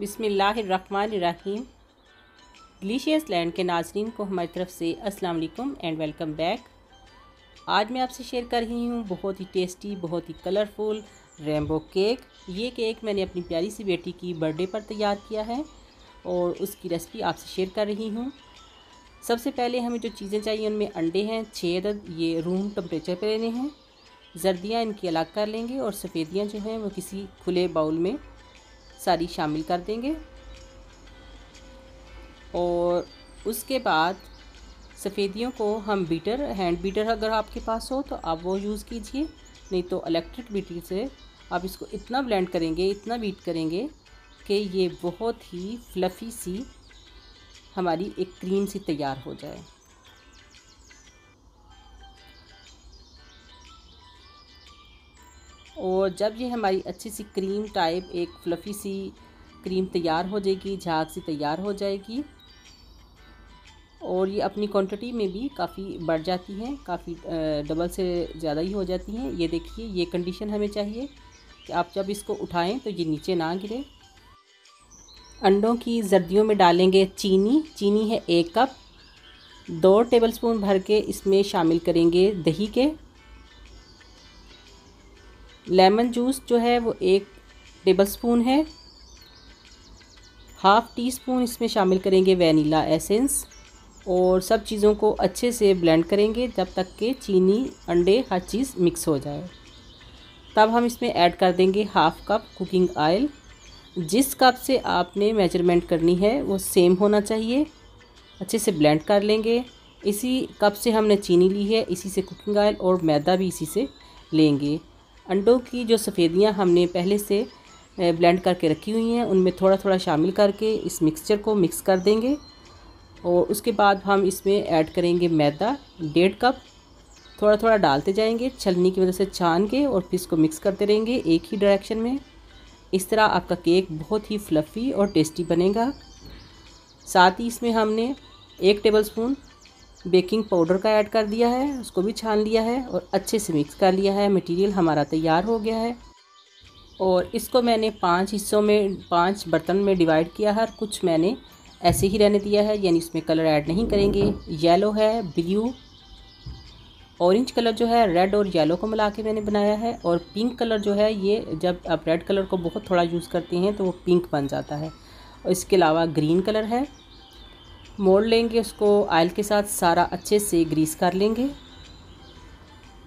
बिसमीम delicious land के नाजरीन को हमारी तरफ़ से अस्सलाम वालेकुम एंड वेलकम बैक आज मैं आपसे शेयर कर रही हूँ बहुत ही टेस्टी बहुत ही कलरफुल रेम्बो केक ये केक मैंने अपनी प्यारी सी बेटी की बर्थडे पर तैयार किया है और उसकी रेसिपी आपसे शेयर कर रही हूँ। सबसे पहले हमें जो चीज़ें चाहिए, उनमें अंडे हैं छः अदद ये रूम टम्परेचर पर लेने हैं। जर्दियाँ इनकी अलग कर लेंगे और सफ़ेदियाँ जो हैं वो किसी खुले बाउल में सारी शामिल कर देंगे। और उसके बाद सफ़ेदियों को हम बीटर, हैंड बीटर अगर आपके पास हो तो आप वो यूज़ कीजिए, नहीं तो इलेक्ट्रिक बीटर से आप इसको इतना ब्लेंड करेंगे, इतना बीट करेंगे कि ये बहुत ही फ्लफ़ी सी हमारी एक क्रीम सी तैयार हो जाए। और जब ये हमारी अच्छी सी क्रीम टाइप एक फ्लफ़ी सी क्रीम तैयार हो जाएगी, झाग सी तैयार हो जाएगी। और ये अपनी क्वांटिटी में भी काफ़ी बढ़ जाती हैं, काफ़ी डबल से ज़्यादा ही हो जाती हैं। ये देखिए, ये कंडीशन हमें चाहिए कि आप जब इसको उठाएँ तो ये नीचे ना गिरे। अंडों की जर्दियों में डालेंगे चीनी। चीनी है एक कप दो टेबलस्पून भर के इसमें शामिल करेंगे दही के। लेमन जूस जो है वो एक टेबल स्पून है। हाफ़ टी स्पून इसमें शामिल करेंगे वैनीला एसेंस और सब चीज़ों को अच्छे से ब्लेंड करेंगे जब तक के चीनी अंडे हर चीज़ मिक्स हो जाए। तब हम इसमें ऐड कर देंगे हाफ़ कप कुकिंग ऑयल। जिस कप से आपने मेज़रमेंट करनी है वो सेम होना चाहिए। अच्छे से ब्लेंड कर लेंगे। इसी कप से हमने चीनी ली है, इसी से कुकिंग ऑयल और मैदा भी इसी से लेंगे। अंडों की जो सफ़ेदियाँ हमने पहले से ब्लेंड करके रखी हुई हैं, उनमें थोड़ा थोड़ा शामिल करके इस मिक्सचर को मिक्स कर देंगे। और उसके बाद हम इसमें ऐड करेंगे मैदा, डेढ़ कप थोड़ा थोड़ा डालते जाएँगे, छलनी की वजह से छान के और फिर इसको मिक्स करते रहेंगे एक ही डायरेक्शन में। इस तरह आपका केक बहुत ही फ्लफ़ी और टेस्टी बनेगा। साथ ही इसमें हमने एक टेबल स्पून बेकिंग पाउडर का ऐड कर दिया है, उसको भी छान लिया है और अच्छे से मिक्स कर लिया है। मटेरियल हमारा तैयार हो गया है। और इसको मैंने पाँच हिस्सों में, पाँच बर्तन में डिवाइड किया है और कुछ मैंने ऐसे ही रहने दिया है, यानी इसमें कलर ऐड नहीं करेंगे। येलो है, ब्लू, ऑरेंज कलर जो है, रेड और येलो को मिला के मैंने बनाया है। और पिंक कलर जो है, ये जब आप रेड कलर को बहुत थोड़ा यूज़ करते हैं तो वो पिंक बन जाता है। और इसके अलावा ग्रीन कलर है। मोड़ लेंगे उसको, आयल के साथ सारा अच्छे से ग्रीस कर लेंगे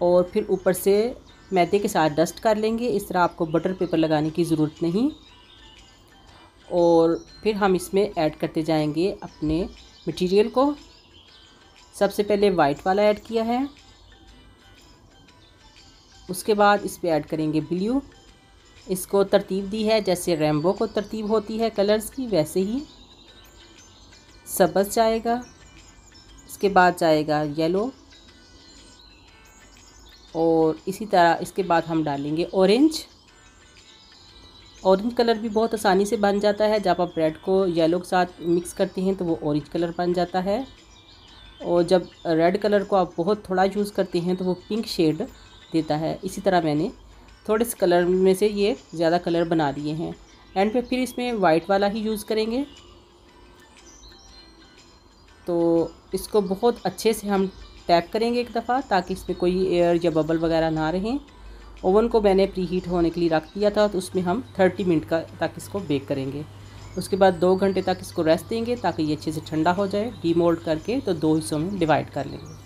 और फिर ऊपर से मैदे के साथ डस्ट कर लेंगे। इस तरह आपको बटर पेपर लगाने की ज़रूरत नहीं। और फिर हम इसमें ऐड करते जाएँगे अपने मटेरियल को। सबसे पहले वाइट वाला ऐड किया है। उसके बाद इस पर ऐड करेंगे ब्लू इसको तरतीब दी है, जैसे रेम्बो को तरतीब होती है कलर्स की, वैसे ही। सब्ज़ जाएगा। इसके बाद जाएगा येलो और इसी तरह इसके बाद हम डालेंगे ऑरेंज ऑरेंज कलर भी बहुत आसानी से बन जाता है। जब आप रेड को येलो के साथ मिक्स करते हैं तो वो ऑरेंज कलर बन जाता है। और जब रेड कलर को आप बहुत थोड़ा यूज़ करते हैं तो वो पिंक शेड देता है। इसी तरह मैंने थोड़े से कलर में से ये ज़्यादा कलर बना दिए हैं। एंड पे फिर इसमें वाइट वाला ही यूज़ करेंगे। तो इसको बहुत अच्छे से हम टैप करेंगे एक दफ़ा ताकि इसमें कोई एयर या बबल वगैरह ना रहें। ओवन को मैंने प्री हीट होने के लिए रख दिया था तो उसमें हम 30 मिनट का तक इसको बेक करेंगे। उसके बाद दो घंटे तक इसको रेस्ट देंगे ताकि ये अच्छे से ठंडा हो जाए। डीमोल्ड करके तो दो हिस्सों में डिवाइड कर लेंगे।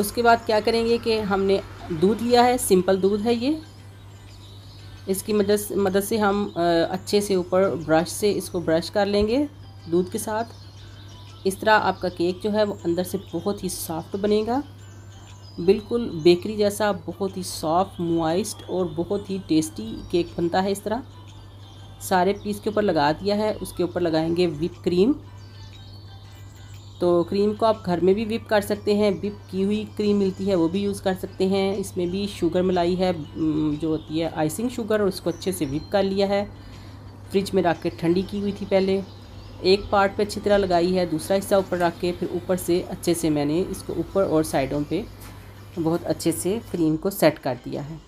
उसके बाद क्या करेंगे कि हमने दूध लिया है सिंपल दूध है ये। इसकी मदद मदद से हम अच्छे से ऊपर ब्रश से इसको ब्रश कर लेंगे, दूध के साथ। इस तरह आपका केक जो है वो अंदर से बहुत ही सॉफ्ट बनेगा। बिल्कुल बेकरी जैसा, बहुत ही सॉफ्ट मुआइस्ट और बहुत ही टेस्टी केक बनता है इस तरह। सारे पीस के ऊपर लगा दिया है, उसके ऊपर लगाएँगे विप क्रीम तो क्रीम को आप घर में भी विप कर सकते हैं विप की हुई क्रीम मिलती है, वो भी यूज़ कर सकते हैं। इसमें भी शुगर मिलाई है जो होती है आइसिंग शुगर और उसको अच्छे से विप कर लिया है। फ्रिज में रख के ठंडी की हुई थी पहले। एक पार्ट पे अच्छी तरह लगाई है, दूसरा हिस्सा ऊपर रख के, फिर ऊपर से अच्छे से मैंने इसको ऊपर और साइडों पे बहुत अच्छे से क्रीम को सेट कर दिया है।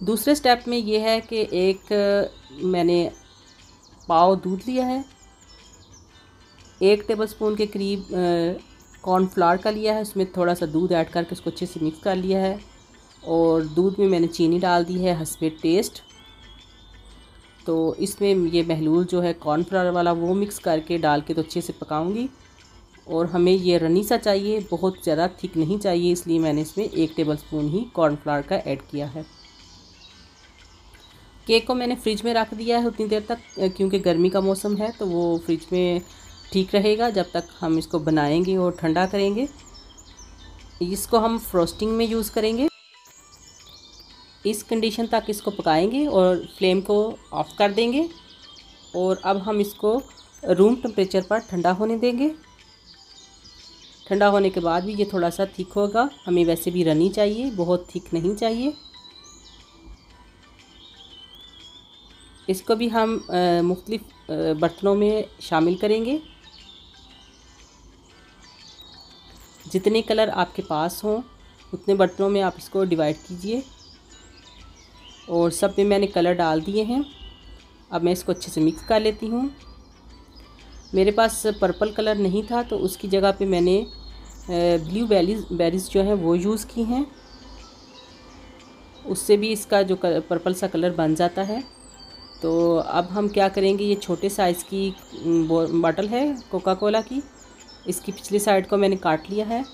दूसरे स्टेप में ये है कि एक मैंने पाव दूध लिया है एक टेबलस्पून के करीब कॉर्नफ्लावर का लिया है, उसमें थोड़ा सा दूध ऐड करके उसको अच्छे से मिक्स कर लिया है। और दूध में मैंने चीनी डाल दी है हसबे टेस्ट तो इसमें ये महलूल जो है कॉर्नफ्लावर वाला, वो मिक्स करके डाल के तो अच्छे से पकाऊँगी। और हमें ये रनी सा चाहिए, बहुत ज़्यादा थिक नहीं चाहिए, इसलिए मैंने इसमें एक टेबल स्पून ही कॉर्नफ्लावर का ऐड किया है। केक को मैंने फ्रिज में रख दिया है उतनी देर तक क्योंकि गर्मी का मौसम है तो वो फ्रिज में ठीक रहेगा जब तक हम इसको बनाएँगे और ठंडा करेंगे। इसको हम फ्रोस्टिंग में यूज़ करेंगे। इस कंडीशन तक इसको पकाएँगे और फ्लेम को ऑफ़ कर देंगे और अब हम इसको रूम टेम्परेचर पर ठंडा होने देंगे। ठंडा होने के बाद भी ये थोड़ा सा थिक होगा। हमें वैसे भी रनी चाहिए, बहुत थिक नहीं चाहिए। इसको भी हम मुख्तलिफ़ बर्तनों में शामिल करेंगे। जितने कलर आपके पास हों उतने बर्तनों में आप इसको डिवाइड कीजिए। और सब में मैंने कलर डाल दिए हैं। अब मैं इसको अच्छे से मिक्स कर लेती हूँ। मेरे पास पर्पल कलर नहीं था तो उसकी जगह पे मैंने ब्लू बेरीज बेरीज जो हैं वो यूज़ की हैं। उससे भी इसका जो कलर, पर्पल सा कलर बन जाता है। तो अब हम क्या करेंगे ये छोटे साइज़ की बॉटल है कोका कोला की। इसकी पिछली साइड को मैंने काट लिया है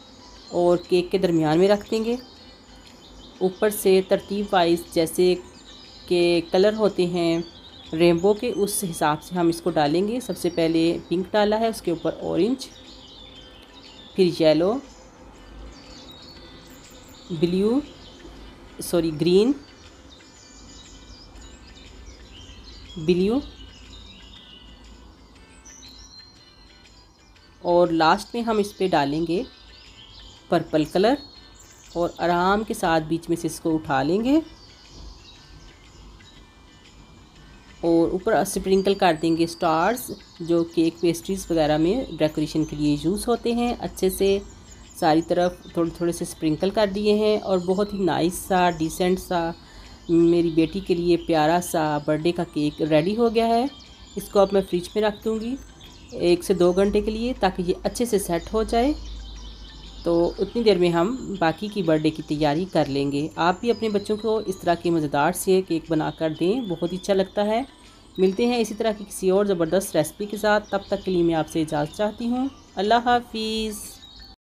और केक के दरमियान में रख देंगे। ऊपर से तरतीब वाइज जैसे के कलर होते हैं रेनबो के उस हिसाब से हम इसको डालेंगे। सबसे पहले पिंक डाला है, उसके ऊपर ऑरेंज फिर yellow blue sorry green blue और लास्ट में हम इस पर डालेंगे पर्पल कलर और आराम के साथ बीच में से इसको उठा लेंगे। और ऊपर स्प्रिंकल कर देंगे स्टार्स जो केक पेस्ट्रीज़ वगैरह में डेकोरेशन के लिए यूज़ होते हैं। अच्छे से सारी तरफ़ थोड़े थोड़े से स्प्रिंकल कर दिए हैं और बहुत ही नाइस सा डिसेंट सा, मेरी बेटी के लिए प्यारा सा बर्थडे का केक रेडी हो गया है। इसको अब मैं फ्रिज में रख दूँगी। एक से दो घंटे के लिए ताकि ये अच्छे से सेट हो जाए। तो उतनी देर में हम बाकी की बर्थडे की तैयारी कर लेंगे। आप भी अपने बच्चों को इस तरह के मज़ेदार से केक बना कर दें। बहुत ही अच्छा लगता है। मिलते हैं इसी तरह की किसी और ज़बरदस्त रेसिपी के साथ। तब तक के लिए मैं आपसे इजाज़त चाहती हूँ। अल्लाह हाफिज़।